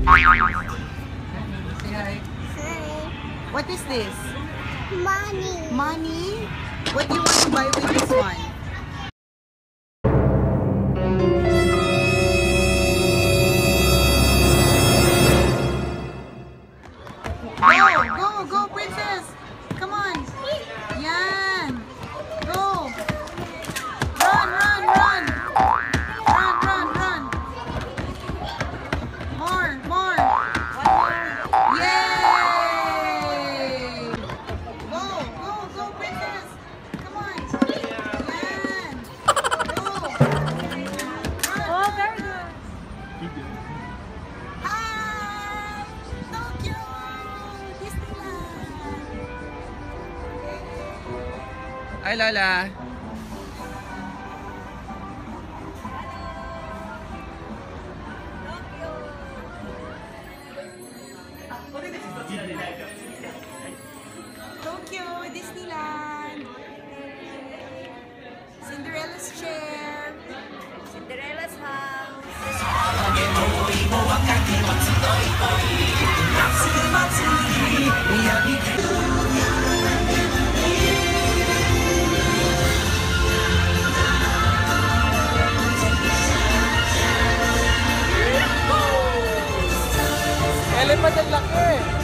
Say hi. Hi. What is this? Money. Money? What do you want to buy with this one? Hi, Lola. Tokyo, Disneyland, Cinderella's chair. ang laki.